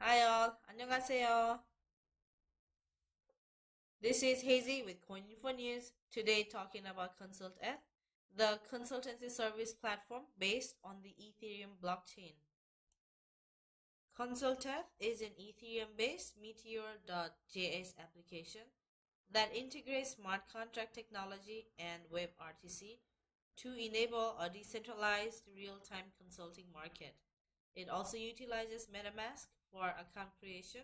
Hi all, 안녕하세요. This is Hazy with CoinInfo News. Today talking about ConsultEth, the consultancy service platform based on the Ethereum blockchain. ConsultEth is an Ethereum-based Meteor.js application that integrates smart contract technology and WebRTC to enable a decentralized real-time consulting market. It also utilizes MetaMask for account creation,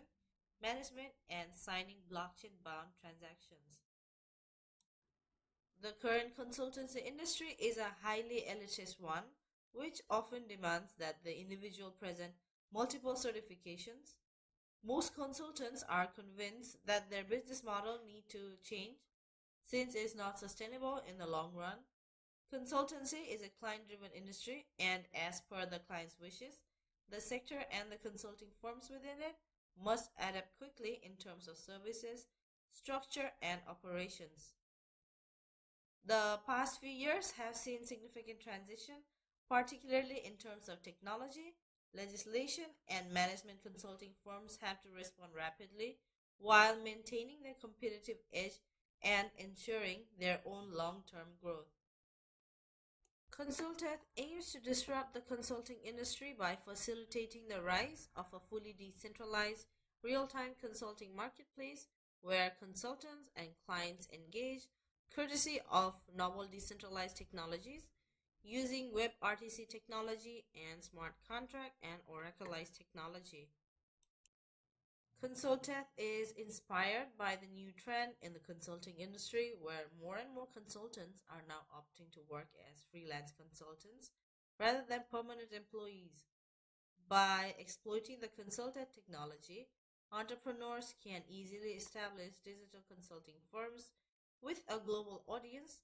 management, and signing blockchain-bound transactions. The current consultancy industry is a highly elitist one, which often demands that the individual present multiple certifications. Most consultants are convinced that their business model need to change since it's not sustainable in the long run. Consultancy is a client-driven industry and as per the client's wishes, the sector and the consulting firms within it must adapt quickly in terms of services, structure, and operations. The past few years have seen significant transition, particularly in terms of technology, legislation, and management consulting firms have to respond rapidly while maintaining their competitive edge and ensuring their own long-term growth. ConsultEth aims to disrupt the consulting industry by facilitating the rise of a fully decentralized real-time consulting marketplace where consultants and clients engage courtesy of novel decentralized technologies using WebRTC technology and smart contract and Oraclize technology. ConsultEth is inspired by the new trend in the consulting industry where more and more consultants are now opting to work as freelance consultants rather than permanent employees. By exploiting the ConsultEth technology, entrepreneurs can easily establish digital consulting firms with a global audience,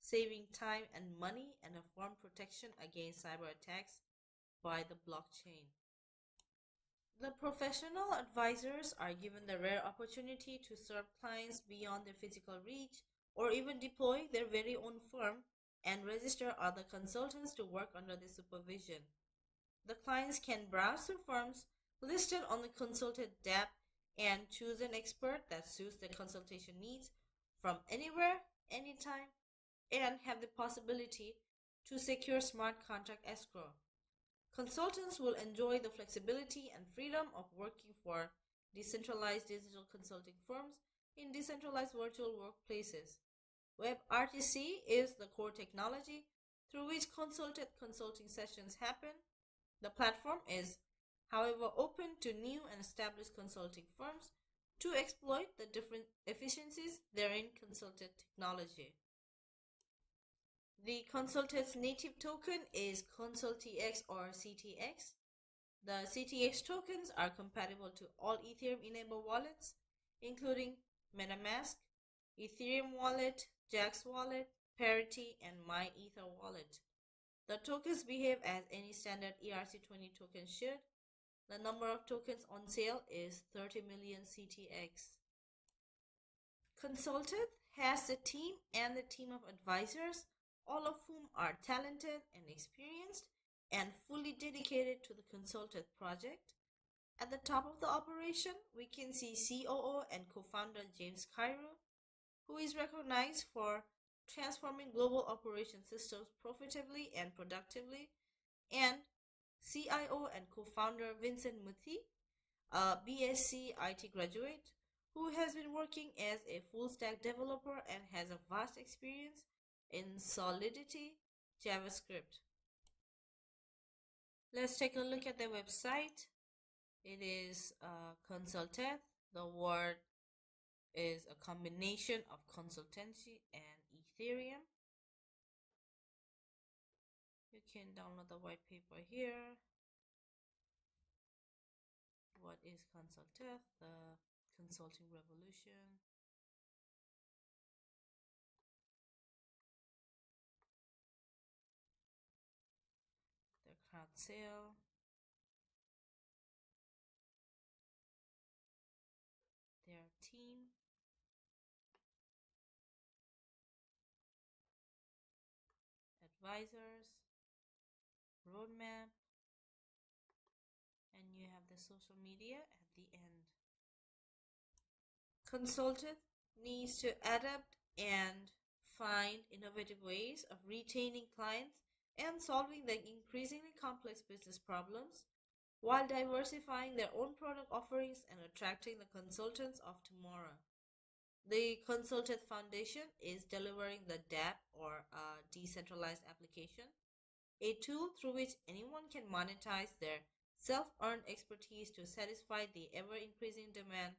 saving time and money and afford protection against cyber attacks by the blockchain. The professional advisors are given the rare opportunity to serve clients beyond their physical reach or even deploy their very own firm and register other consultants to work under their supervision. The clients can browse through firms listed on the ConsultEth DApp and choose an expert that suits their consultation needs from anywhere, anytime, and have the possibility to secure smart contract escrow. Consultants will enjoy the flexibility and freedom of working for decentralized digital consulting firms in decentralized virtual workplaces. WebRTC is the core technology through which ConsultEth consulting sessions happen. The platform is, however, open to new and established consulting firms to exploit the different efficiencies therein ConsultEth technology. The ConsultEth's native token is ConsultX or CTX. The CTX tokens are compatible to all Ethereum-enabled wallets, including MetaMask, Ethereum Wallet, Jaxx Wallet, Parity, and MyEther Wallet. The tokens behave as any standard ERC20 token should. The number of tokens on sale is 30 million CTX. ConsultEth has a team and a team of advisors all of whom are talented and experienced and fully dedicated to the ConsultEth project. At the top of the operation, we can see COO and co-founder James Cairo, who is recognized for transforming global operation systems profitably and productively, and CIO and co-founder Vincent Muthi, a BSc IT graduate who has been working as a full-stack developer and has a vast experience in Solidity JavaScript. Let's take a look at the website. It is uh. The word is a combination of consultancy and Ethereum. You can download the white paper here. What is ConsultEth? The consulting revolution. Sale. Their team. Advisors. Roadmap. And you have the social media at the end. Consultant needs to adapt and find innovative ways of retaining clients and solving the increasingly complex business problems while diversifying their own product offerings and attracting the consultants of tomorrow. The ConsultEth Foundation is delivering the DApp or uh, Decentralized Application, a tool through which anyone can monetize their self-earned expertise to satisfy the ever-increasing demand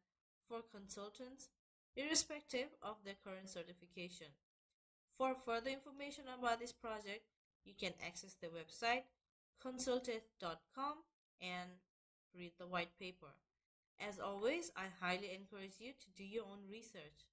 for consultants, irrespective of their current certification. For further information about this project, you can access the website consulteth.com and read the white paper. As always, I highly encourage you to do your own research.